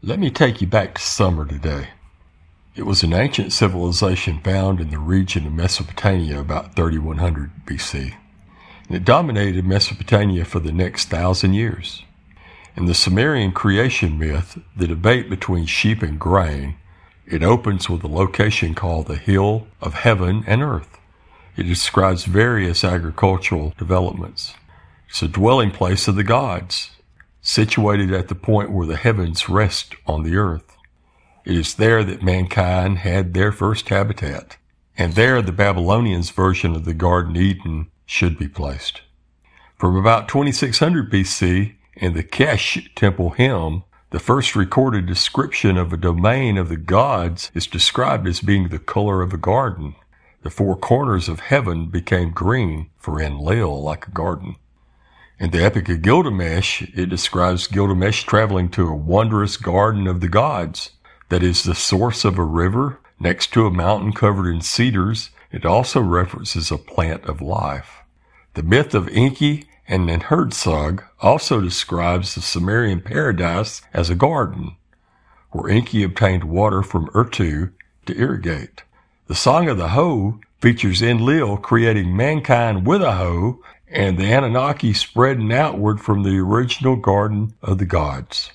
Let me take you back to Sumer today. It was an ancient civilization found in the region of Mesopotamia about 3100 BC. And it dominated Mesopotamia for the next thousand years. In the Sumerian creation myth, the debate between sheep and grain, it opens with a location called the Hill of Heaven and Earth. It describes various agricultural developments. It's a dwelling place of the gods, situated at the point where the heavens rest on the earth. It is there that mankind had their first habitat, and there the Babylonians' version of the Garden Eden should be placed. From about 2600 BC, in the Kesh temple hymn, the first recorded description of a domain of the gods is described as being the color of a garden. The four corners of heaven became green for Enlil like a garden. In the Epic of Gilgamesh, it describes Gilgamesh traveling to a wondrous garden of the gods that is the source of a river next to a mountain covered in cedars. It also references a plant of life. The myth of Enki and Ninhursag also describes the Sumerian paradise as a garden, where Enki obtained water from Utu to irrigate. The Song of the Hoe features Enlil creating mankind with a hoe and the Anunnaki spreading outward from the original garden of the gods.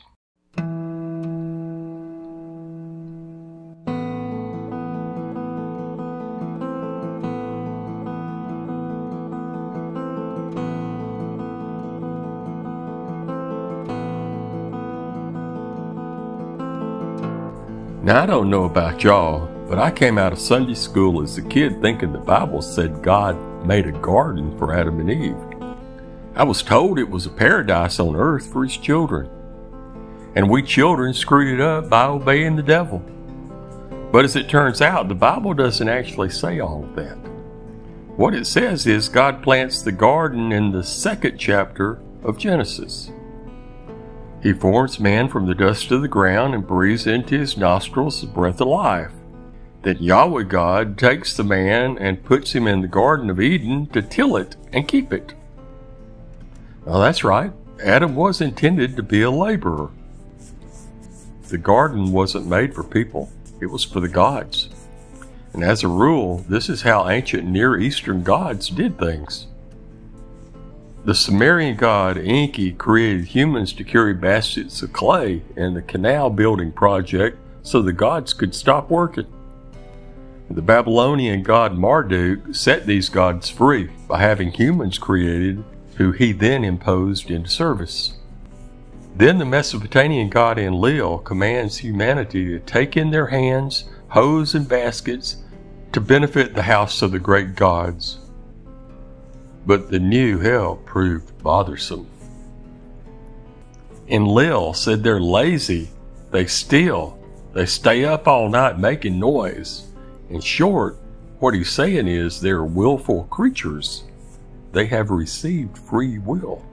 Now, I don't know about y'all, but I came out of Sunday school as a kid thinking the Bible said God made a garden for Adam and Eve. I was told it was a paradise on earth for his children. And we children screwed it up by obeying the devil. But as it turns out, the Bible doesn't actually say all of that. What it says is God plants the garden in the second chapter of Genesis. He forms man from the dust of the ground and breathes into his nostrils the breath of life that Yahweh God takes the man and puts him in the Garden of Eden to till it and keep it. Well, that's right. Adam was intended to be a laborer. The garden wasn't made for people, it was for the gods. And as a rule, this is how ancient Near Eastern gods did things. The Sumerian god Enki created humans to carry baskets of clay in the canal building project so the gods could stop working. The Babylonian god Marduk set these gods free by having humans created who he then imposed into service. Then the Mesopotamian god Enlil commands humanity to take in their hands hoes and baskets to benefit the house of the great gods. But the new hell proved bothersome. Enlil said they're lazy, they steal, they stay up all night making noise. In short, what he's saying is they're willful creatures. They have received free will.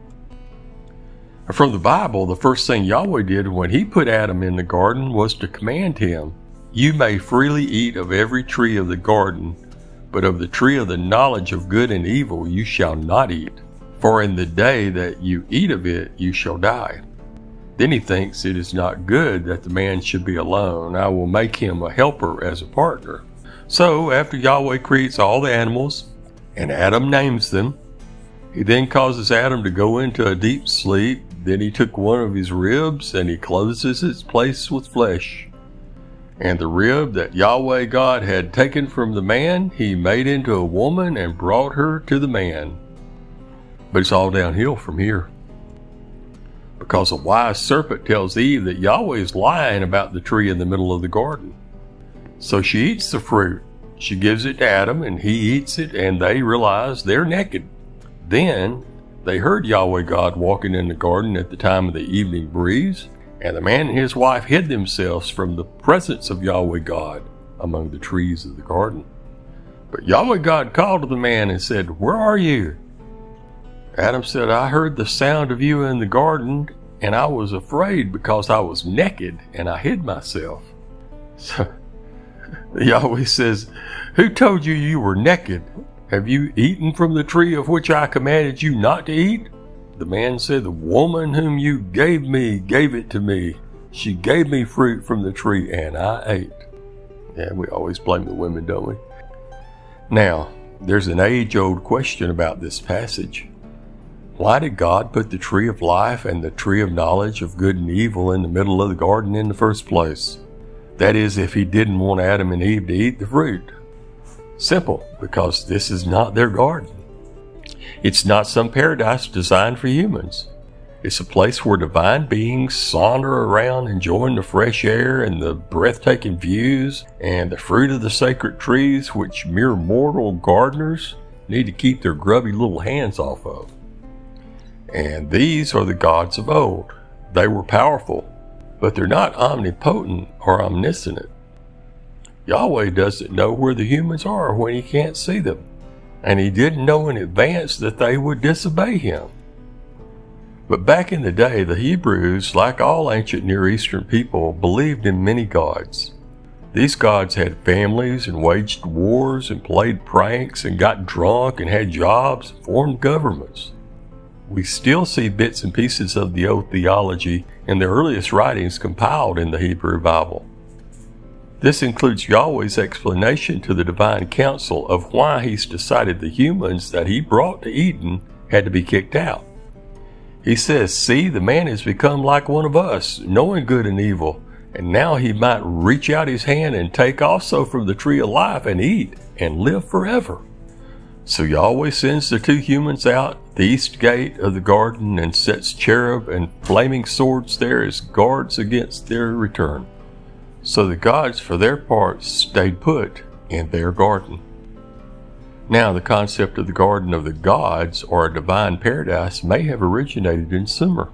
From the Bible, the first thing Yahweh did when he put Adam in the garden was to command him, You may freely eat of every tree of the garden, but of the tree of the knowledge of good and evil you shall not eat. For in the day that you eat of it, you shall die. Then he thinks it is not good that the man should be alone. I will make him a helper as a partner. So, after Yahweh creates all the animals, and Adam names them, he then causes Adam to go into a deep sleep. Then he took one of his ribs and he closes its place with flesh. And the rib that Yahweh God had taken from the man, he made into a woman and brought her to the man. But it's all downhill from here. Because a wise serpent tells Eve that Yahweh is lying about the tree in the middle of the garden. So she eats the fruit. She gives it to Adam, and he eats it, and they realize they're naked. Then they heard Yahweh God walking in the garden at the time of the evening breeze, and the man and his wife hid themselves from the presence of Yahweh God among the trees of the garden. But Yahweh God called to the man and said, Where are you? Adam said, I heard the sound of you in the garden, and I was afraid because I was naked, and I hid myself. So Yahweh says, Who told you you were naked? Have you eaten from the tree of which I commanded you not to eat? The man said, The woman whom you gave me gave it to me, She gave me fruit from the tree and I ate. Yeah, we always blame the women, don't we? Now, there's an age old question about this passage. Why did God put the tree of life and the tree of knowledge of good and evil in the middle of the garden in the first place? That is, if He didn't want Adam and Eve to eat the fruit. Simple, because this is not their garden. It's not some paradise designed for humans. It's a place where divine beings saunter around enjoying the fresh air and the breathtaking views and the fruit of the sacred trees which mere mortal gardeners need to keep their grubby little hands off of. And these are the gods of old. They were powerful, but they're not omnipotent or omniscient. Yahweh doesn't know where the humans are when he can't see them, and he didn't know in advance that they would disobey him. But back in the day, the Hebrews, like all ancient Near Eastern people, believed in many gods. These gods had families and waged wars and played pranks and got drunk and had jobs and formed governments. We still see bits and pieces of the old theology in the earliest writings compiled in the Hebrew Bible. This includes Yahweh's explanation to the divine council of why he's decided the humans that he brought to Eden had to be kicked out. He says, See, the man has become like one of us, knowing good and evil, and now he might reach out his hand and take also from the tree of life and eat and live forever. So Yahweh sends the two humans out the east gate of the garden and sets cherub and flaming swords there as guards against their return. So the gods, for their part, stayed put in their garden. Now, the concept of the garden of the gods or a divine paradise may have originated in Sumer.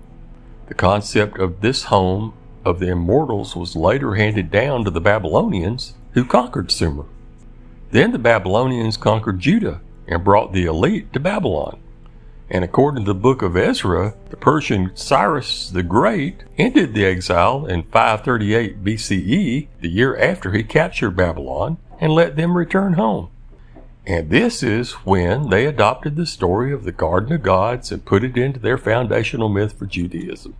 The concept of this home of the immortals was later handed down to the Babylonians who conquered Sumer. Then the Babylonians conquered Judah and brought the elite to Babylon. And according to the book of Ezra, the Persian Cyrus the Great ended the exile in 538 BCE, the year after he captured Babylon, and let them return home. And this is when they adopted the story of the Garden of Gods and put it into their foundational myth for Judaism.